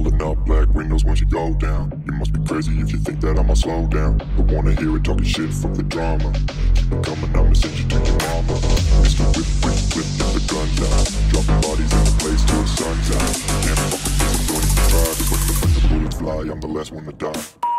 Rolling up black windows once you go down. You must be crazy if you think that I'ma slow down. But wanna hear it talking shit, fuck the drama. Keep it coming, I'ma send you to your mama. Mr. Whip, whip, whip, get the guns out. Dropping bodies in the place till the sun's out. Can't fuck with me, so don't even try. Cause when the bullets fly, I'm the last one to die.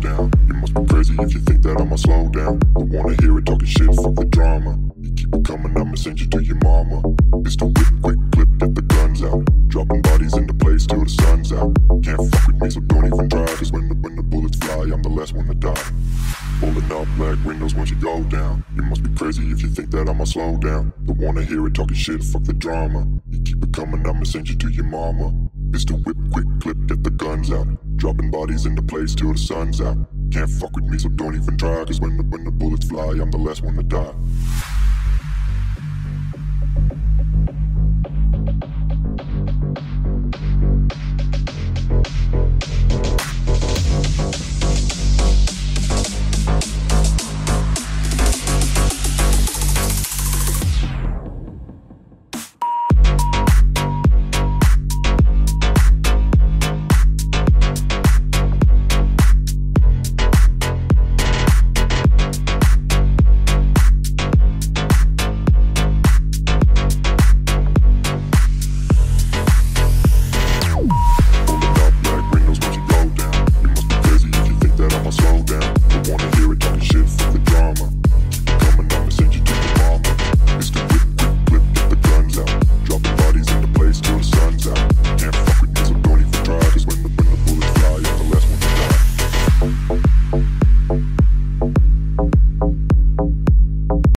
Down. You must be crazy if you think that I'ma slow down. But wanna hear it talking shit, fuck the drama. You keep it coming, I'ma send you to your mama. Mr. Whip, quick clip, get the guns out. Dropping bodies in the place till the sun's out. Can't fuck with me, so don't even try. Cause when the, when the bullets fly, I'm the last one to die. Pulling up black windows once you go down. You must be crazy if you think that I'ma slow down. But wanna hear it talking shit, fuck the drama. You keep it coming, I'ma send you to your mama. Mr. Whip, quick clip, get the guns out. Dropping bodies in the place till the sun's out. Can't fuck with me, so don't even try. Cause when the, when the bullets fly, I'm the last one to die.